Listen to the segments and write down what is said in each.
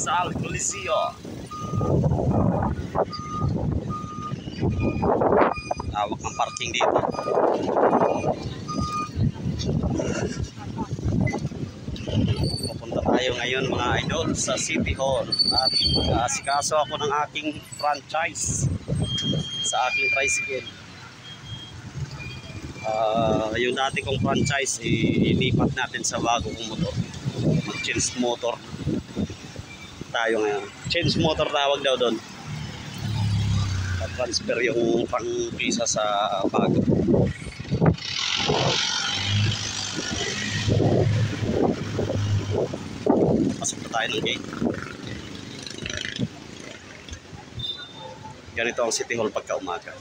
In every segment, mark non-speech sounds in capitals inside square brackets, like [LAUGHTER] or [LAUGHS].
Coliseo. Awak ng parking dito. Pupunta tayo ngayon mga idol sa City Hall at asikaso ako ng aking franchise sa aking tricycle. Ah, yung dati kong franchise ilipat natin sa bago kong motor. Mag-change motor tayo ngayon. Change motor tawag daw doon. transfer yung pang-pisa sa bago. Pasok na tayo ng gate. Ganito ang City Hall pagka umaga.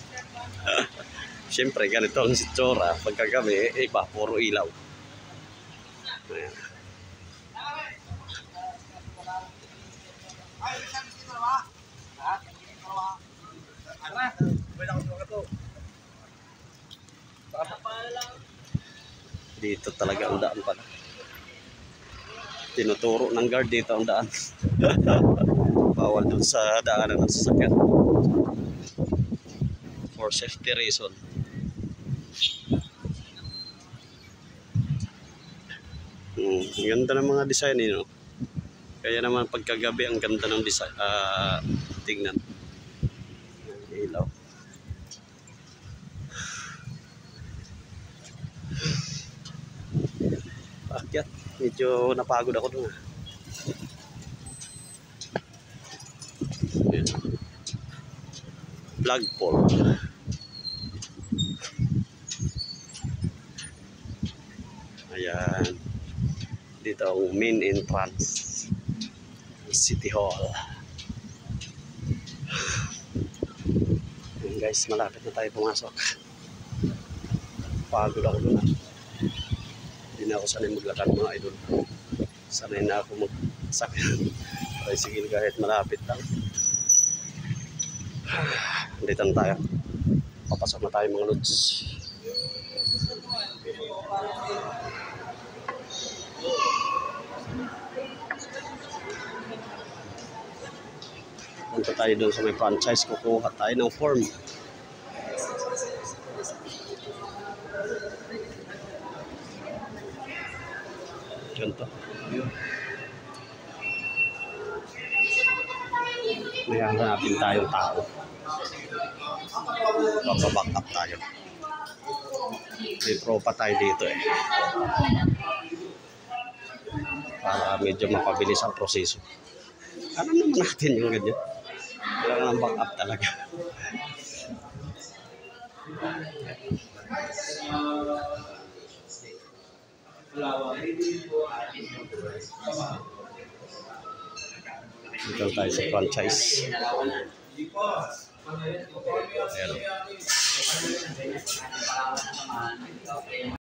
[LAUGHS] Siyempre, ganito ang sitsura. Pagka gabi, eh, iba, puro ilaw. Ayan. Dito talaga ang daan pala. Tinuturo ng guard dito ang daan. [LAUGHS] Bawal dun sa daanan ng sasakyan. For safety reason. Hmm, ganda ng mga design eh, no? Kaya naman pagkagabi ang ganda ng design, ah, tingnan. Ilaw. Akyat, medyo napagod ako dun. ah. Ayan. Flagpole. Ayan. Dito ang main entrance. City Hall. Ayan guys, malapit na tayo pumasok. Pagod ako doon. ah. Hindi na ako sanay maglakad mga idol. Sanay na ako magsakyan. [LAUGHS] Tricycle kahit malapit lang. [SIGHS] Dito na tayo. Papasok na tayo mga lods. Punta tayo doon sa may franchise. Kukuha tayo ng form. Ganito. May hanapin tayong tao. Papaback up tayo. May tropa tayo dito eh. Para medyo mapabilis ang proseso. Alam naman natin yung ganyan. Kailangan ng back up talaga. Dito tayo sa franchise. Ayan.